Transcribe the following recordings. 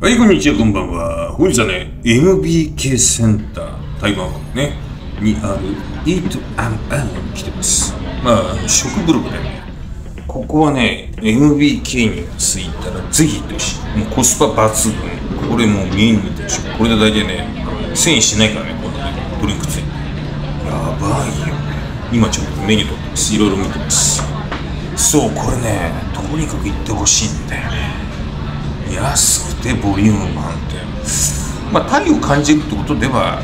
はい、こんにちは、こんばんは。本日はね、MBK センター、台湾ね、にある Eat and Earn 来てます。まあ、食ブログでね、ここはね、MBK に着いたらぜひ行ってほしい。もうコスパ抜群。これもうメインに行ってほしい。これで大体ね、1000円しないからね、このね、ドリンクついて。やばいよね。今ちょっとメニュー取ってます。いろいろ見てます。そう、これね、とにかく行ってほしいんだよね。安くてボリューム満点。まあタイを感じるってことでは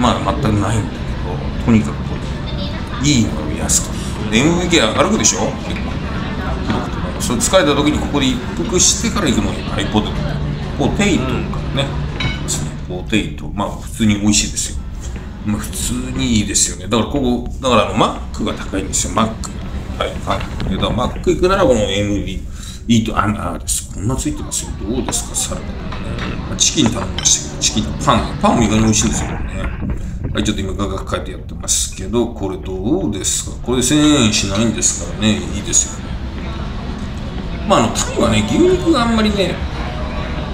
まあ全くないんだけどとにかくこれいいのよ安く。て MVK 歩くでしょ？結構。広くてそれ疲れた時にここで一服してから行くのにハイポテトポテイトかね。ですねポテイト。まあ普通に美味しいですよ。まあ普通にいいですよね。だからここだからあのマックが高いんですよ。マックはい。はい。だからマック行くならこの MV イートアンアーです。こんなついてますよ。どうですか、サラダ、ね。まチキン頼みましたけど、チキンとパン。パンも意外に美味しいんですよね。はい、ちょっと今、画角変えてやってますけど、これどうですか？これで1000円しないんですからね、いいですよね。まあ、あの、タイはね、牛肉があんまりね、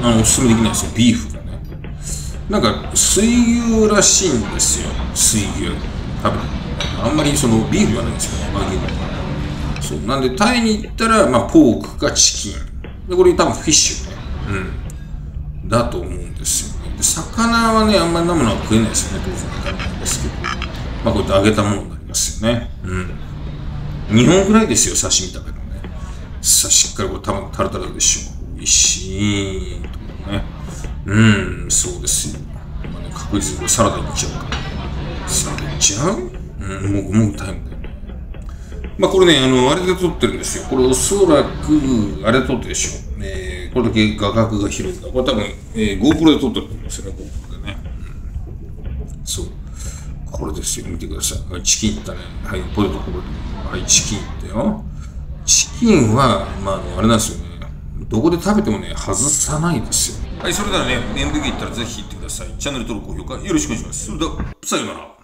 あの、おすすめできないですよ。ビーフがね。なんか、水牛らしいんですよ。水牛。多分。あんまりその、ビーフじゃないんですよね。和牛の。そう。なんでタイに行ったら、まあ、ポークかチキン。でこれ多分フィッシュね。うん。だと思うんですよね。で魚はねあんまり生のは食えないですよね。当然当たり前ですけど。まあこうやって揚げたものになりますよね。うん。日本ぐらいですよ刺身食べるのね。さしっかりこうたタルタルでしょ美味しいとかね。うんそうですよ、まあね、確実にサラダいっちゃうか。らサラダいっちゃう？うんもぐもぐタイムでまあこれね、あの、あれで撮ってるんですよ。これおそらく、あれで撮ってるでしょ。えー、これだけ画角が広いんだ。これ多分、えー、GoPro で撮ってると思うんですよね、GoPro でね。うん、そう。これですよ、見てください。はい、チキンいったね。はい、ポテト、ポテト。はい、チキンいったよ。チキンは、まあ、あれなんですよね。どこで食べてもね、外さないですよ。はい、それではね、MVK 行ったらぜひ行ってください。チャンネル登録、高評価よろしくお願いします。それでは、さようなら。